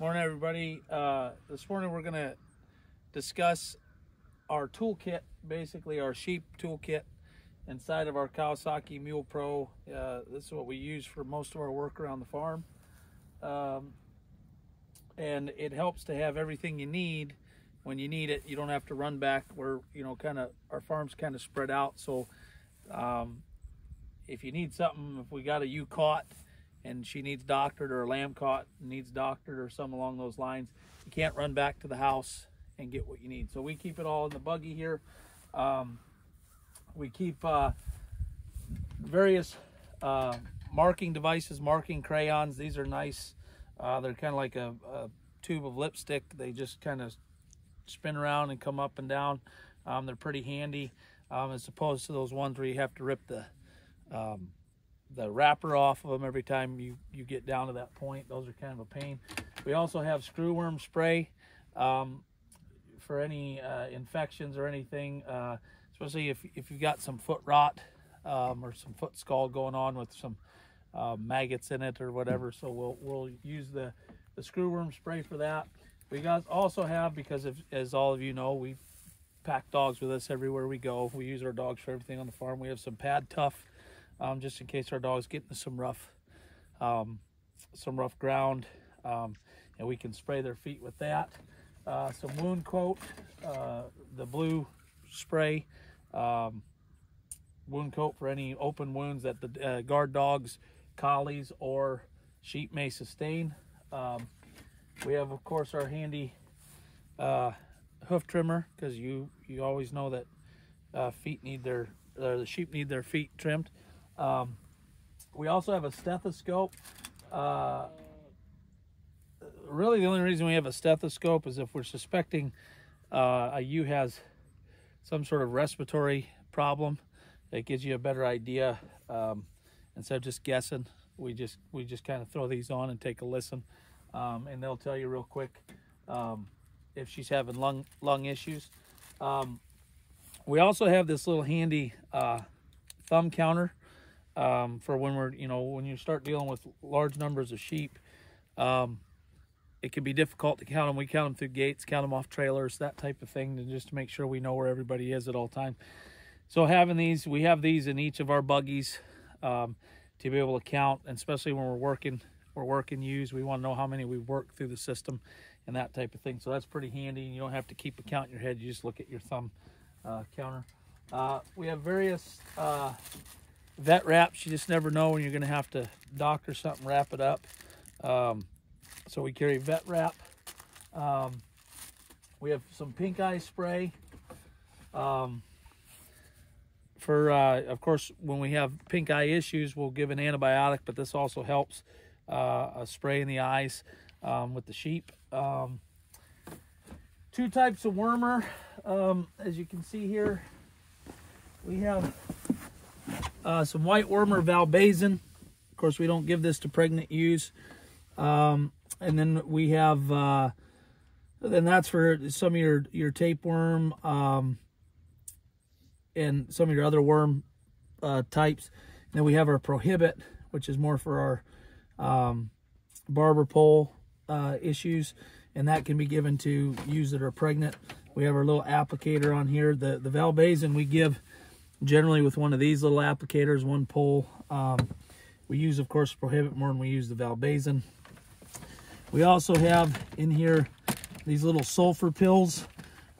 Morning, everybody. Uh, this morning we're going to discuss our toolkit, basically our sheep toolkit inside of our Kawasaki Mule Pro. Uh, this is what we use for most of our work around the farm. Um, and it helps to have everything you need when you need it. You don't have to run back. We're, you know, kind of, our farm's kind of spread out. So um, if you need something, if we got a ewe caught, and she needs doctored or a lamb caught needs doctored or some along those lines, you can't run back to the house and get what you need. So we keep it all in the buggy here. Um, we keep uh, various uh, marking devices, marking crayons. These are nice. Uh, they're kind of like a, a, tube of lipstick. They just kind of spin around and come up and down. Um, they're pretty handy um, as opposed to those ones where you have to rip the um, the wrapper off of them every time you, you get down to that point. Those are kind of a pain. We also have screwworm spray um, for any uh, infections or anything, uh, especially if, if you've got some foot rot um, or some foot scald going on with some uh, maggots in it or whatever. So we'll, we'll use the, the screwworm spray for that. We got also have, because of, as all of you know, we pack dogs with us everywhere we go. We use our dogs for everything on the farm. We have some pad tough um, just in case our dog's getting some rough, um, some rough ground, um, and we can spray their feet with that. Uh, some wound coat, uh, the blue spray, um, wound coat for any open wounds that the uh, guard dogs, collies, or sheep may sustain. Um, we have, of course, our handy uh, hoof trimmer because you you always know that uh, feet need their the sheep need their feet trimmed. Um, we also have a stethoscope. Uh, really, the only reason we have a stethoscope is if we're suspecting uh, a ewe has some sort of respiratory problem. It gives you a better idea um, instead of just guessing. We just we just kind of throw these on and take a listen, um, and they'll tell you real quick um, if she's having lung lung issues. Um, we also have this little handy uh, thumb counter um, for when we're, you know, when you start dealing with large numbers of sheep, um, it can be difficult to count them. We count them through gates, count them off trailers, that type of thing, to just to make sure we know where everybody is at all time. So having these, we have these in each of our buggies um, to be able to count, and especially when we're working, we're working ewes. We want to know how many we work through the system and that type of thing. So that's pretty handy. And you don't have to keep a count in your head. You just look at your thumb uh, counter. Uh, we have various uh, vet wraps, you just never know when you're going to have to doctor something, wrap it up. Um, so we carry vet wrap. Um, we have some pink eye spray. Um, for, uh, of course, when we have pink eye issues, we'll give an antibiotic, but this also helps uh, a spray in the eyes um, with the sheep. Um, two types of wormer, um, as you can see here. We have uh, some white wormer valbazen. Of course, we don't give this to pregnant ewes. Um, and then we have, uh, then that's for some of your, your tapeworm um, and some of your other worm uh, types. And then we have our prohibit, which is more for our um, barber pole uh, issues. And that can be given to ewes that are pregnant. We have our little applicator on here. The, the valbazen we give generally with one of these little applicators, one pole. Um, we use, of course, Prohibit more than we use the Valbazen. We also have in here these little sulfur pills.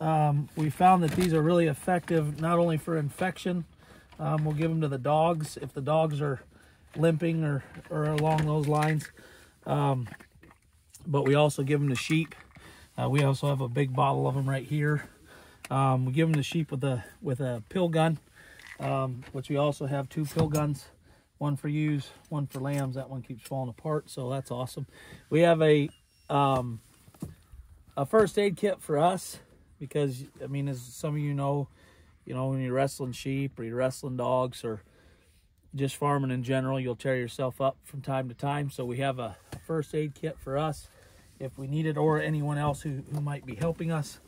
Um, we found that these are really effective not only for infection, um, we'll give them to the dogs if the dogs are limping or, or along those lines. Um, but we also give them to sheep. Uh, we also have a big bottle of them right here. Um, we give them to sheep with a with a pill gun um, which we also have two pill guns, one for ewes, one for lambs. That one keeps falling apart, so that's awesome. We have a um, a first aid kit for us because I mean, as some of you know, you know when you're wrestling sheep or you're wrestling dogs or just farming in general, you'll tear yourself up from time to time. So we have a, first aid kit for us if we need it or anyone else who, who might be helping us.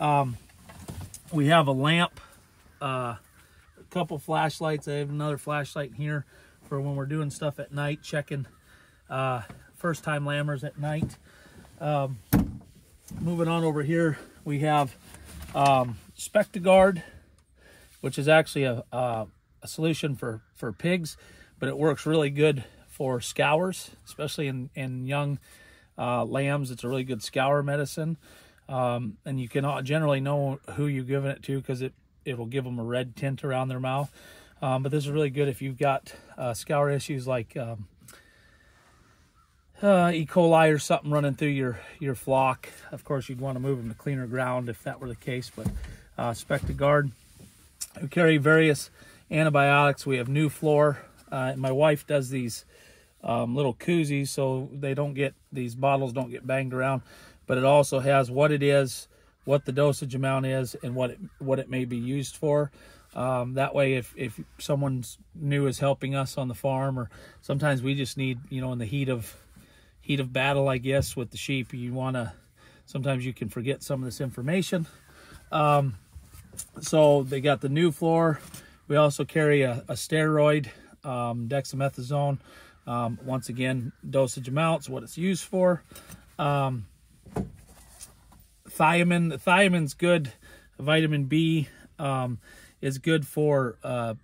Um, we have a lamp. Uh, couple flashlights. I have another flashlight here for when we're doing stuff at night, checking uh, first time lambers at night. Um, moving on over here, we have um, Spectagard, which is actually a, a, a, solution for, for pigs, but it works really good for scours, especially in, in young uh, lambs. It's a really good scour medicine. Um, and you can generally know who you're giving it to because it, it'll give them a red tint around their mouth. Um, but this is really good if you've got uh, scour issues like um, uh, E. coli or something running through your, your flock. Of course, you'd want to move them to cleaner ground if that were the case, but uh, Spectagard. We carry various antibiotics. We have Nuflor. Uh, my wife does these um, little koozies so they don't get, these bottles don't get banged around, but it also has what it is, what the dosage amount is, and what it, what it may be used for. Um, that way, if, if someone's new is helping us on the farm, or sometimes we just need, you know, in the heat of heat of battle, I guess, with the sheep, you want to, sometimes you can forget some of this information. Um, so they got the Nuflor. We also carry a, a steroid, um, dexamethasone. Um, once again, dosage amounts, what it's used for. Um, thiamine, thiamine's good. Vitamin B um, is good for uh,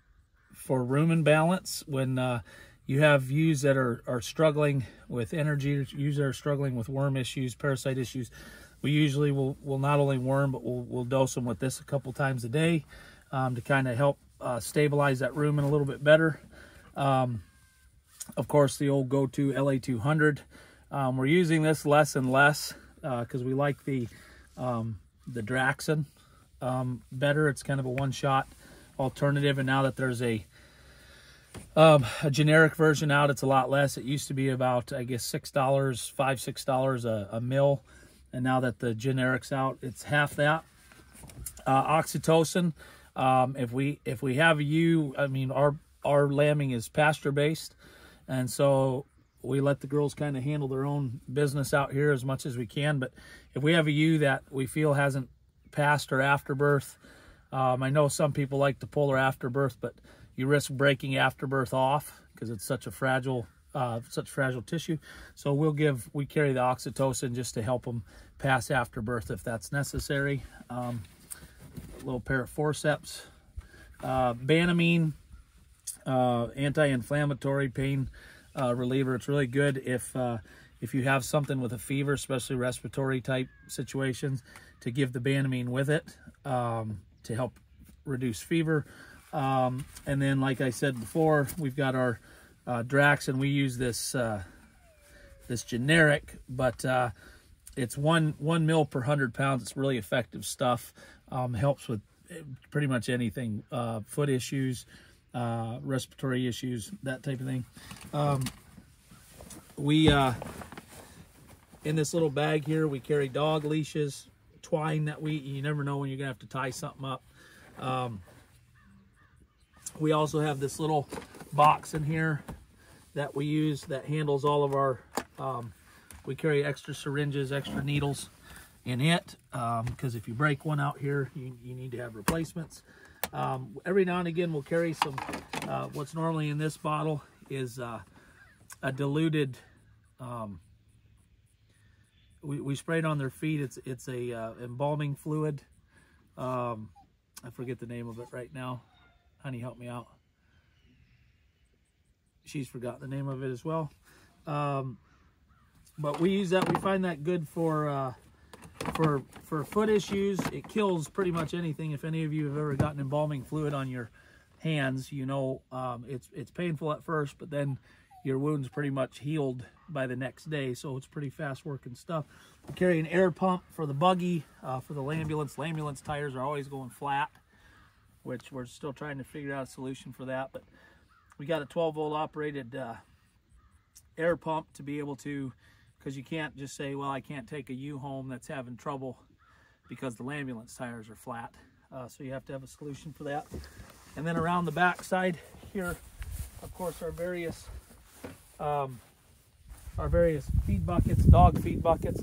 for rumen balance when uh, you have ewes that are, are struggling with energy, ewes that are struggling with worm issues, parasite issues. We usually will, will not only worm, but we'll, we'll dose them with this a couple times a day um, to kind of help uh, stabilize that rumen a little bit better. Um, of course, the old go-to LA200. Um, we're using this less and less because uh, we like the um, the Draxxin um, better. It's kind of a one-shot alternative, and now that there's a um, a generic version out, it's a lot less. It used to be about, I guess, six dollars, five, six dollars a, a and now that the generic's out, it's half that. Uh, oxytocin. Um, if we if we have ewe, I mean, our our lambing is pasture based, and so we let the girls kind of handle their own business out here as much as we can. But if we have a ewe that we feel hasn't passed her afterbirth, um, I know some people like to pull her afterbirth, but you risk breaking afterbirth off because it's such a fragile uh, such fragile tissue. So we'll give, we carry the oxytocin just to help them pass afterbirth if that's necessary. Um, a little pair of forceps. Uh, Banamine, uh, anti-inflammatory pain uh, reliever. It's really good if uh, if you have something with a fever, especially respiratory type situations, to give the Banamine with it um, to help reduce fever. Um, and then, like I said before, we've got our uh, Drax, and we use this uh, this generic, but uh, it's one one mil per hundred pounds. It's really effective stuff. Um, helps with eh, pretty much anything, uh, foot issues, uh, respiratory issues, that type of thing. Um, we uh, in this little bag here, we carry dog leashes, twine that we you never know when you're gonna have to tie something up. Um, we also have this little box in here that we use that handles all of our, um, we carry extra syringes, extra needles in it because um, if you break one out here, you, you need to have replacements. Um, every now and again, we'll carry some, uh, what's normally in this bottle is uh, a diluted, um, we, we sprayed on their feet. It's, it's a uh, embalming fluid. Um, I forget the name of it right now. Honey, help me out. She's forgot the name of it as well. Um, but we use that. We find that good for uh, for for foot issues. It kills pretty much anything. If any of you have ever gotten embalming fluid on your hands, you know um, it's it's painful at first, but then your wound's pretty much healed by the next day. So it's pretty fast working stuff. We carry an air pump for the buggy, uh, for the ambulance. Ambulance tires are always going flat which we're still trying to figure out a solution for that. But we got a 12 volt operated uh, air pump to be able to, because you can't just say, well, I can't take a ewe home that's having trouble because the ambulance tires are flat. Uh, so you have to have a solution for that. And then around the back side here, of course, our various um, our various feed buckets, dog feed buckets.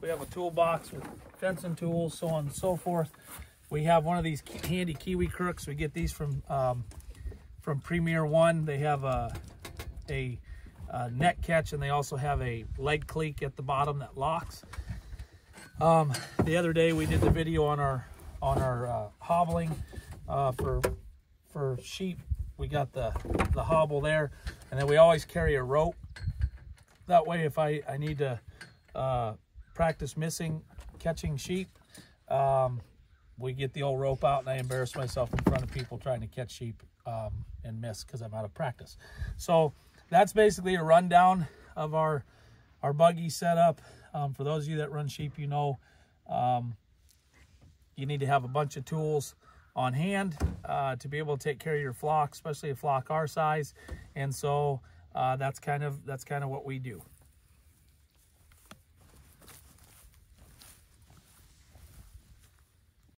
We have a toolbox with fencing tools, so on and so forth. We have one of these handy Kiwi crooks. We get these from um, from Premier One. They have a, a uh, neck catch, and they also have a leg cleat at the bottom that locks. Um, the other day we did the video on our on our uh, hobbling uh, for for sheep. We got the the hobble there, and then we always carry a rope. That way, if I I need to uh, practice missing catching sheep, um, we get the old rope out, and I embarrass myself in front of people trying to catch sheep um, and miss because I'm out of practice. So that's basically a rundown of our our buggy setup. Um, for those of you that run sheep, you know um, you need to have a bunch of tools on hand uh, to be able to take care of your flock, especially a flock our size. And so uh, that's kind of that's kind of what we do.